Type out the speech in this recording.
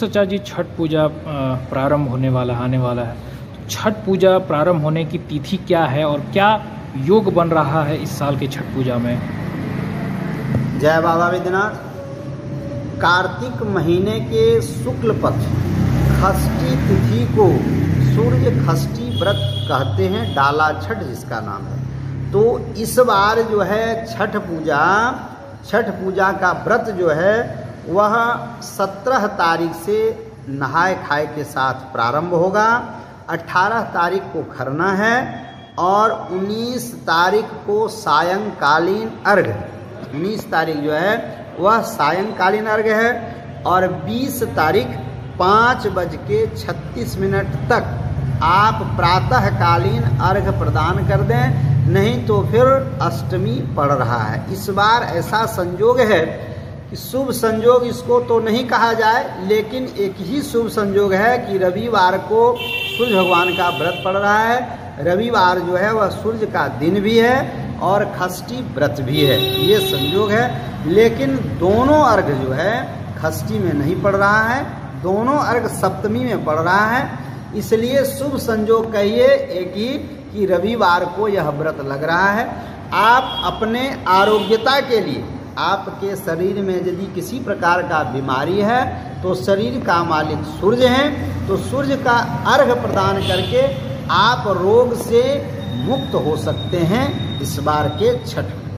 सचा जी छठ पूजा प्रारंभ होने वाला, आने वाला है। तो छठ पूजा प्रारंभ होने की तिथि क्या है और क्या योग बन रहा है इस साल के छठ पूजा में? जय बाबा विद्यनाथ। कार्तिक महीने के शुक्ल पक्ष खष्टी तिथि को सूर्य खष्टी व्रत कहते हैं, डाला छठ जिसका नाम है। तो इस बार जो है छठ पूजा छठ पूजा का व्रत जो है वह सत्रह तारीख से नहाए खाए के साथ प्रारंभ होगा। अट्ठारह तारीख को खरना है और उन्नीस तारीख को सायंकालीन अर्घ उन्नीस तारीख जो है, वह सायंकालीन अर्घ है और 20 तारीख पाँच बज के छत्तीस मिनट तक आप प्रातःकालीन अर्घ प्रदान कर दें, नहीं तो फिर अष्टमी पड़ रहा है। इस बार ऐसा संयोग है शुभ संयोग इसको तो नहीं कहा जाए, लेकिन एक ही शुभ संयोग है कि रविवार को सूर्य भगवान का व्रत पड़ रहा है। रविवार जो है वह सूर्य का दिन भी है और खष्टी व्रत भी है। ये संयोग है। लेकिन दोनों अर्घ जो है, खष्टी में नहीं पड़ रहा है, दोनों अर्घ सप्तमी में पड़ रहा है। इसलिए शुभ संयोग कहिए एक ही कि रविवार को यह व्रत लग रहा है। आप अपने आरोग्यता के लिए आपके शरीर में यदि किसी प्रकार का बीमारी है तो शरीर का मालिक सूर्य है तो सूर्य का अर्घ प्रदान करके आप रोग से मुक्त हो सकते हैं इस बार के छठ